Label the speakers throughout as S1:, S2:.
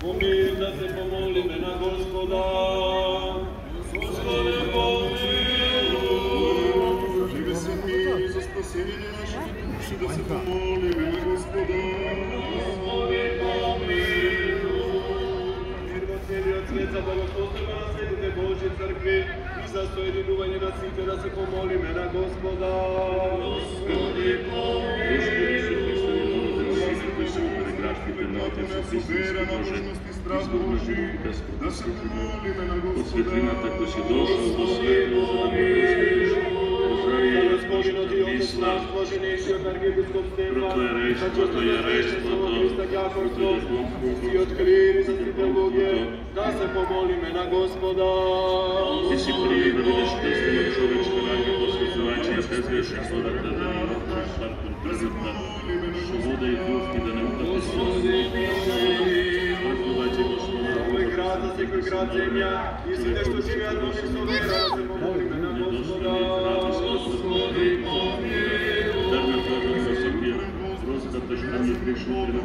S1: Помир да се помолиме на Господа. Господи, помилуй.
S2: Живе се ми за спасение на нашите души, да се помолиме на Господа.
S1: Господи, помилуй. Мир во целиот свет за благословство на светите Божји цркви и за соединување на сите да се помолиме на Господа. Господи,
S2: Преградките да помолиме на
S3: Од
S2: Господа.
S3: светлината кој си дошол во светот, за да
S1: За Господинот и Отец наш, блаженейшиот архиепископ Стефан,
S3: Проклереј,
S1: за честото
S3: проклереј,
S1: Христа Ѓафорство, и откриви за сите луѓе, да се помолиме на Господа.
S3: Ти си први да бидеш тестена човечка рака по свизувајќи ја безгрешен содата да ни окреш паркон прзрта, шо вода и дувки да не упати слози. Врхувајќи Господа,
S1: Овој град, за секој град земја, и сите што живеат во нив со вера, да се помолиме на Господа. Господи, помилуй.
S3: Дарна Твојата за Софија, Розата што ни пришла и на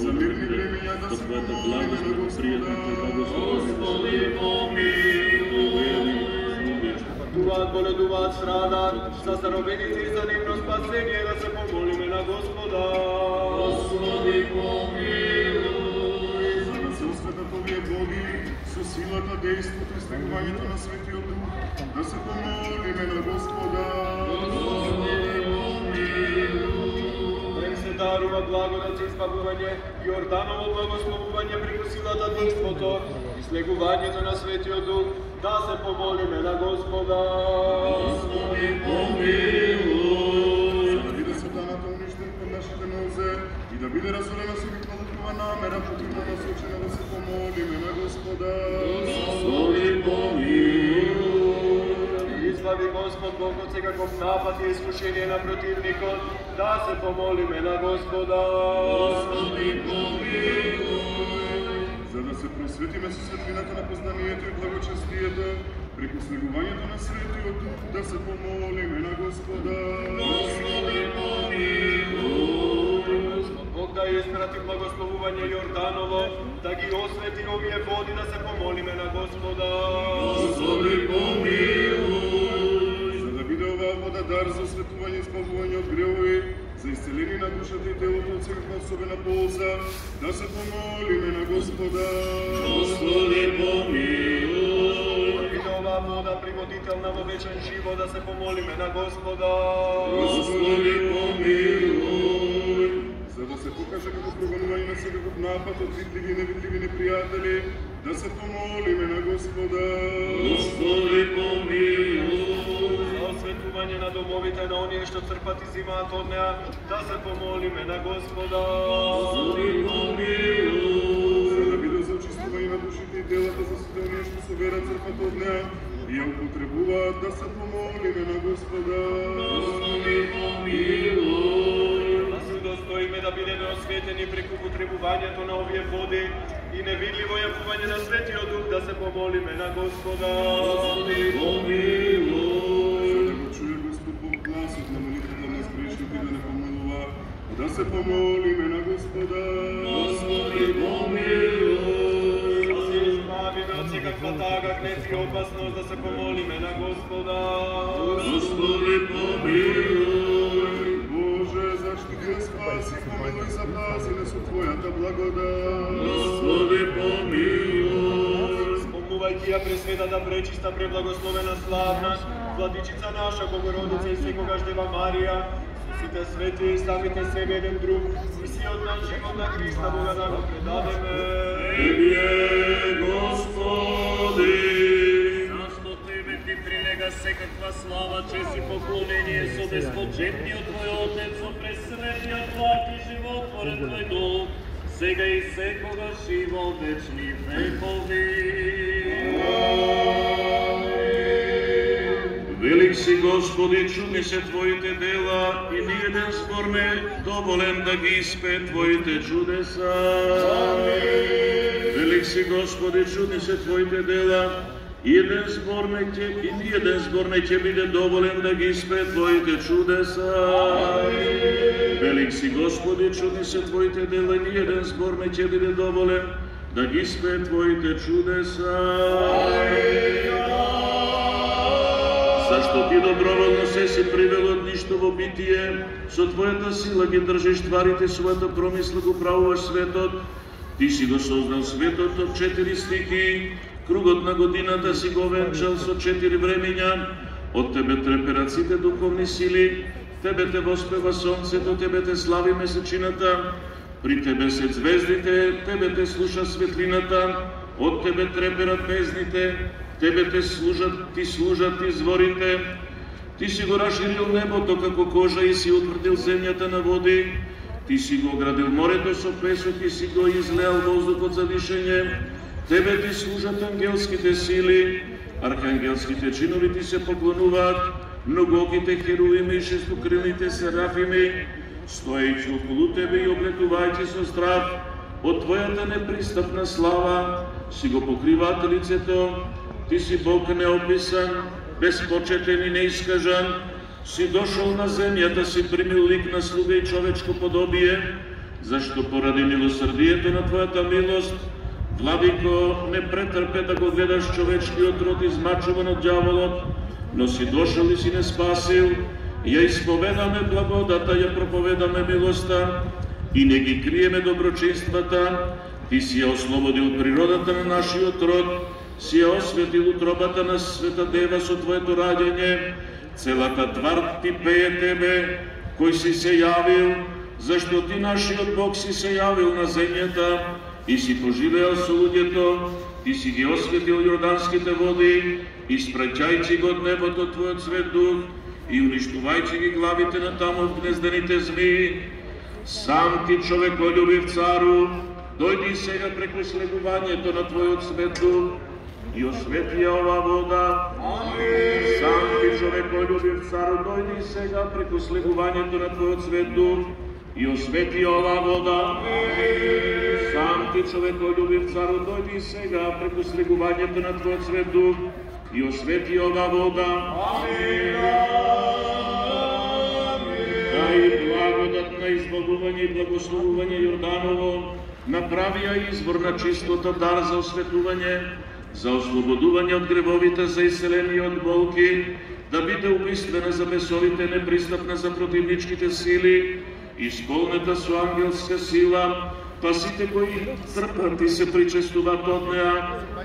S2: За мирни времења да
S3: По
S2: се
S3: Твојата
S2: помолиме
S3: благост,
S2: на
S3: благопријатна
S2: Господа.
S3: Твоја благословена,
S1: Господи, помилуй. Патуваат, боледуваат, страдаат, за заробеници и за нивно спасение да се помолиме на Господа. Господи, помилуй.
S2: За се осветат овие боги, со силата, дејството и стегувањето на Светиот Дух, да се помолиме на Господа.
S1: Да се дарува благодат за избавување и Орданово благословување преку силата дихството и слегувањето на Светиот Дух, да се помолиме на Господа. Господи, помилуй.
S2: За да биде сатаната уништен под нашите нозе и да биде разорена секаква лукава намера противно насочена да се помолиме на Господа.
S1: Господи, помилуй. Избави Господ Бог од секаков напад и искушение на противникот, да се помолиме на Господа. Господи, помилуй.
S2: Просветиме со светлината на познанието и благочестието, преку слегувањето на Светиот Дух, да се помолиме на Господа.
S1: Господи, помилуй. Господ Бог да испрати благословување Јорданово, да ги освети овие води, да се помолиме на Господа. Господи, помилуй.
S2: За да биде оваа вода дар за осветување и избавување од гревови, за исцеление на душата и телото од секаква особена полза, да се помолиме на Господа.
S1: Господи, помилуй. Да оваа вода пригодителна во вечен живот, да се помолиме на Господа. Господи, помилуй.
S2: За да се покаже како прогонување на секаков напад од видливи и невидливи непријатели, да се помолиме на Господа.
S1: Господи, помилуй. За осветување на домовите на оние што црпат и зимаат од неа, да се помолиме на Господа. Господи, помилуй.
S2: За да биде за очистување на душите и телата за сите оние што со вера црпат од неа и ја употребуваат, да се помолиме на Господа.
S1: Господи, помилуй. Удостоиме да бидеме осветени преку употребувањето на овие води и невидливо јавување на Светиот Дух, да се помолиме на Господа. Господи,
S2: да го чуе Господ Бог гласот на молитвата на грешните да не помилува, да се помолиме на Господа.
S1: Господи, помилуй. Да се избавиме од секаква тага, и опасност, да се помолиме на Господа. Господи, помилуй.
S2: Боже, заштити нас спаси, помилуј запази нас со Твојата благодат.
S1: Господи, помилуй. Спомнувајќи ја пресветата, пречиста, преблагословена, славна, Владичица наша, Богородица и секогаш Дева Марија, сите свети и самите себе еден друг, и си од наш живот на Христа Бога да го предадеме.
S3: Тебе, Господи,
S4: Зашто прилега секаква слава, чест и поклонение со безпочетниот Твој Отец, со пресветниот Твој и животворен Твој Дух, сега и секогаш и во вечни векови.
S3: велик си Господи, чуми се Твоите дела и ниеден збор не доволен да ги испе Твоите чудеса. Велик си Господи, чуми се Твоите дела И еден збор не ќе, и еден збор не ќе биде доволен да ги испе Твоите чудеса. Велик си Господи, чуди се Твоите дела, и ни еден збор не ќе биде доволен да ги испе Твоите чудеса. Зашто ти доброволно се си привел од ништо во битие, со Твојата сила ги држиш тварите, својата промисла го правуваш светот, Ти си го создал светот од четири стихи, кругот на годината си го венчал со четири времења, од Тебе треперат сите духовни сили, Тебе те воспева сонцето, Тебе те слави месечината, при Тебе се звездите, Тебе те слуша светлината, од Тебе треперат бездните, Тебе те служат, Ти служат изворите, Ти си го расширил небото како кожа и си утврдил земјата на води, Ти си го оградил морето со песок и си го излеал воздухот за дишење. Тебе ти служат ангелските сили, архангелските чинови ти се поклонуваат, многоките херувими и шестокрилните серафими, стоејќи околу тебе и облетувајќи со страв, од Твојата непристапна слава си го покриваат лицето, Ти си Бог неописан, безпочетен и неискажан, си дошол на земјата, си примил лик на слуга и човечко подобие, зашто поради милосрдието на Твојата милост, Владико, не претрпе да го гледаш човечкиот род измачуван од дјаволот, но си дошол и си не спасил, ја исповедаме благодата, ја проповедаме милоста и не ги криеме доброчинствата, Ти си ја ослободил природата на нашиот род, си ја осветил утробата на Света Дева со Твоето раѓање, Целата твар ти пее Тебе, кој си се јавил, зашто Ти нашиот Бог си се јавил на земјата и си поживеал со луѓето, Ти си ги осветил јорданските води, испраќајќи го од небото Твојот свет дух и уништувајќи ги главите на тамо гнездените змии. Сам Ти човеколюбив цару, дојди сега преку следувањето на Твојот свет дух, и осветија ова вода. Сам ти човеколюбив цар, дојди сега преку слегувањето на Твојот свет дух и освети ова вода. Сам ти човеколюбив цар, дојди сега преку слегувањето на Твојот свет дух и освети ова вода. Амин. Дај благодат на избавување и благословување Јорданово, направија извор на чистота дар за осветување, за ослободување од гревовите, за иселение од болки, да биде убиствена за бесовите, непристапна за противничките сили, исполнета со ангелска сила, па сите кои трпат и се причестуваат од неа,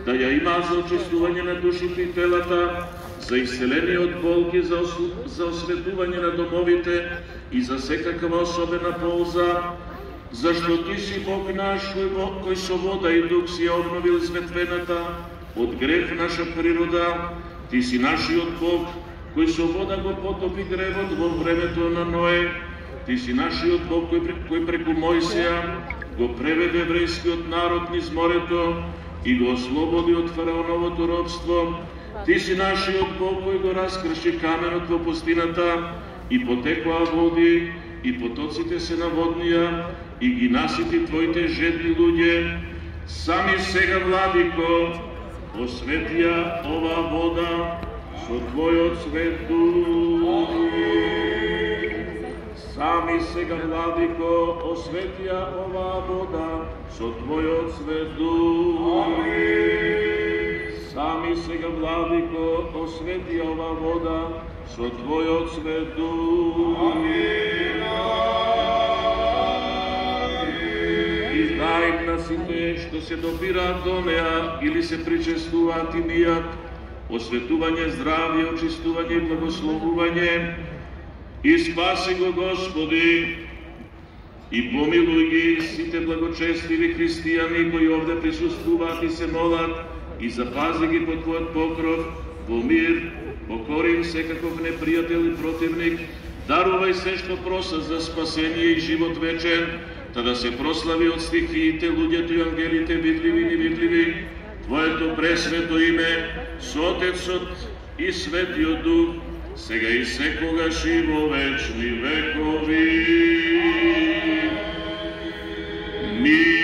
S3: да ја има за очистување на душите и телата, за исцеление од болки, за, ос... за осветување на домовите и за секаква особена полза, зашто ти си Бог наш, кој со вода и дух си обновил светвената, од грех наша природа, ти си нашиот Бог, кој со вода го потопи гревот во времето на Ное, ти си нашиот Бог кој, кој преку Мојсија го преведе еврејскиот народ низ морето и го ослободи од фараоновото робство. Ти си нашиот Бог кој го раскрши каменот во пустината и потекоа води и потоците се наводнија и ги насити твоите жедни луѓе. Сами сега, Владико, осветија ова вода со Твојот свет дух. Сами сега, Владико, осветија ова вода со Твојот свет дух. Сами сега, Владико, осветија ова вода со Твојот свет дух. Амин. дај на сите што се допираат до неа или се причестуваат и мијат, осветување, здравје, очистување и благословување. И спаси го Господи, и помилуј ги сите благочестиви христијани кои овде присуствуваат и се молат, и запази ги под Твојот покров, во мир, покорим секаков непријател и противник, дарувај се што проса за спасение и живот вечен, та да се прослави од стихиите, луѓето и ангелите, видливи и невидливи, Твоето пресвето име, со Отецот и Светиот Дух, сега и секогаш и во вечни векови. Мир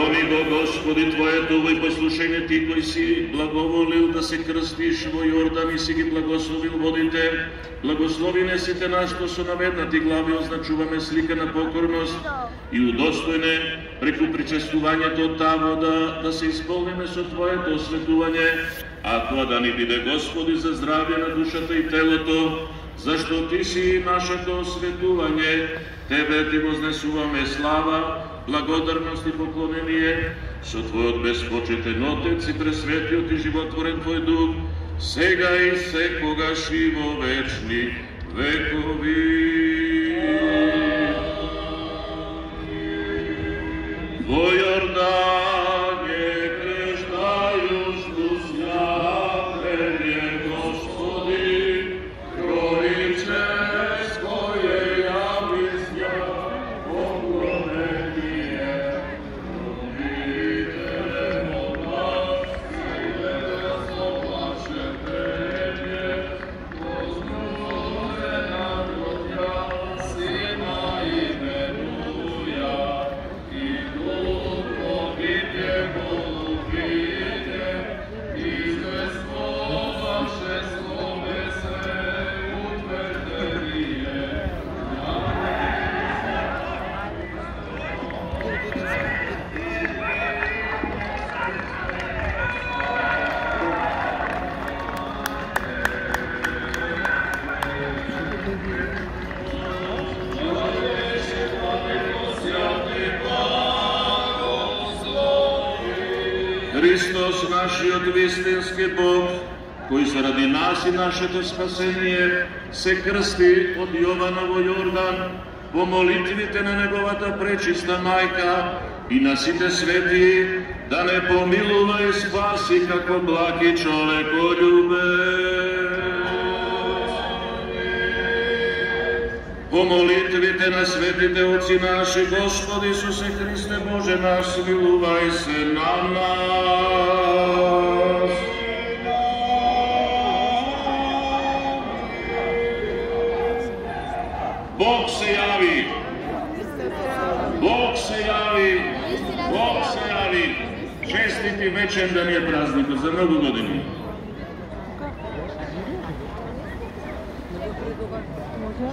S3: Наклони го, Господи, Твоето и послушање Ти кој си благоволил да се крстиш во Јордан и си ги благословил водите. Благослови не сите нас што со наведнати глави означуваме слика на покорност и удостојне преку причестувањето таа вода да се исполниме со Твоето осветување, а тоа да ни биде Господи за здравје на душата и телото, зашто Ти си нашето осветување, Тебе Ти вознесуваме слава, благодарност и поклонение со Твојот безпочетен Отец и пресветиот и животворен Твој Дух, сега и секогаш и во вечни векови. Заради нас и нашето спасение се крсти од Јованово Јордан, по молитвите на Неговата пречиста мајка и на сите свети, да не помилува и спаси како благ и човеколюбец. По молитвите на светите Отци наши, Господи Исусе Христе Боже наш, смилувај се на нас. Bog se javi. Bog se javi. Bog
S5: se javi. Čestiti večer da nije praznik, za mnogo godinu. Možda?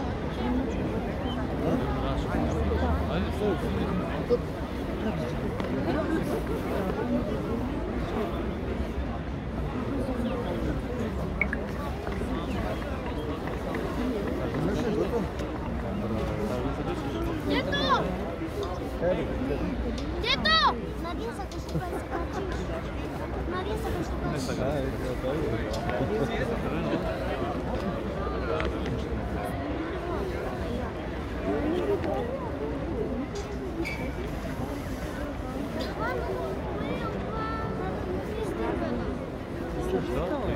S6: Hvala